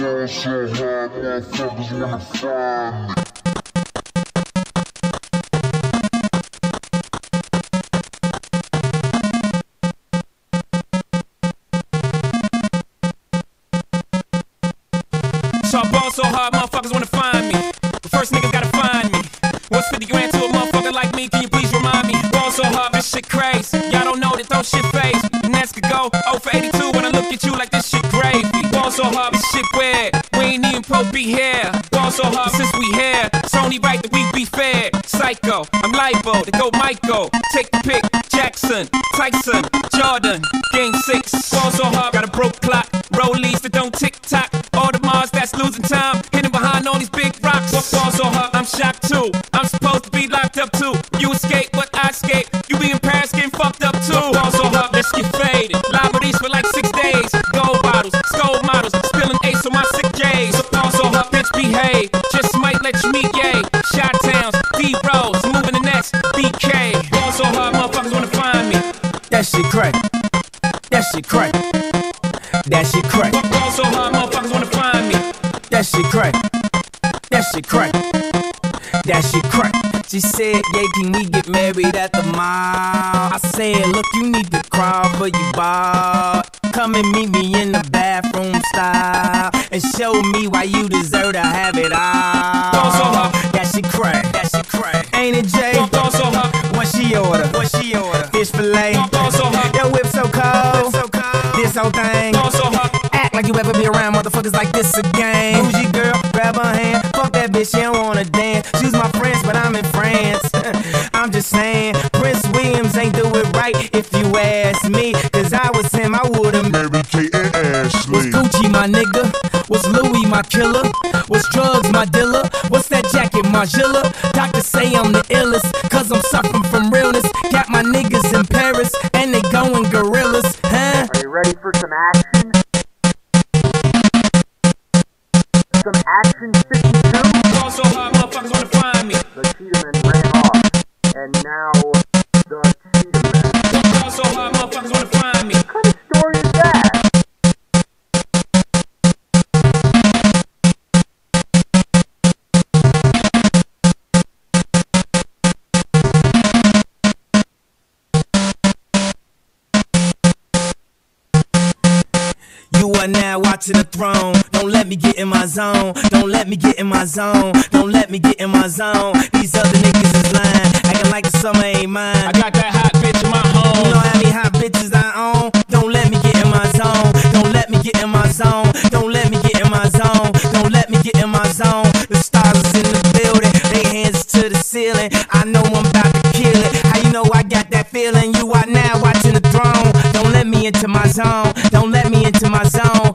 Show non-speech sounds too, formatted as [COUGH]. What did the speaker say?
Ball so hard, motherfuckers wanna find me. So I ball so hard, motherfuckers wanna find me. But first niggas gotta find me. What's 50 grand to a motherfucker like me? Can you please remind me? Ball so hard, this shit crazy. Y'all don't know that those shit. And that's could go 0 for 82 when I look at you like this shit gravy. So hard, shit weird. We ain't even to be here. Ball so hard since we here. It's only right that we be fair. Psycho, I'm libo to go Michael. Take the pick, Jackson, Tyson, Jordan, Game 6. Ball so hard, got a broke clock. Rollies that don't tick tock. That shit crack. That shit crack. That shit crack. Ball so hard, motherfuckers wanna find me. That shit crack. That shit crack. That shit crack. She said, yeah, can we get married at the mall? I said, look, you need to crawl for you ball. Come and meet me in the bathroom style and show me why you deserve to have it all. Ball so hard. That shit crack. That shit crack. Ain't it, Jay? Ball so hard. What she order? What she order? Fish fillet. Ball so hard. Your whip so cold. so cold. This whole thing. Ball so hard. Act like you ever be around motherfuckers like this again. Bougie girl, grab her hand. Fuck that bitch, she don't wanna dance. She's my friend, but I'm in France. [LAUGHS] I'm just saying, Prince Williams ain't do it right if you ask me. Cause I was him, I would've Mary Kate and Ashley. was Gucci my nigga? Was Louis my killer? Was drugs my dealer? What's that jacket, Margiela? Doctors say I'm the illest, cause I'm suffering from realness. Got my niggas in Paris, and they going gorillas, huh? Are you ready for some action? Some action 52? Ball so hard, motherfuckers wanna find me. The Cheetahman ran off. And now, the Cheetahman. Ball so hard, motherfuckers wanna find me. Are now watching the throne. Don't let me get in my zone. Don't let me get in my zone. Don't let me get in my zone. These other niggas is lying, acting like the summer ain't mine. I got that hot bitch in my home. You know how many hot bitches I own? Don't let me get in my zone. Don't let me get in my zone. Don't let me get in my zone. Don't let me get in my zone. The stars is in the building. They hands to the ceiling. I know I'm about to kill it. How you know I got that feeling? Into my zone. Don't let me into my zone.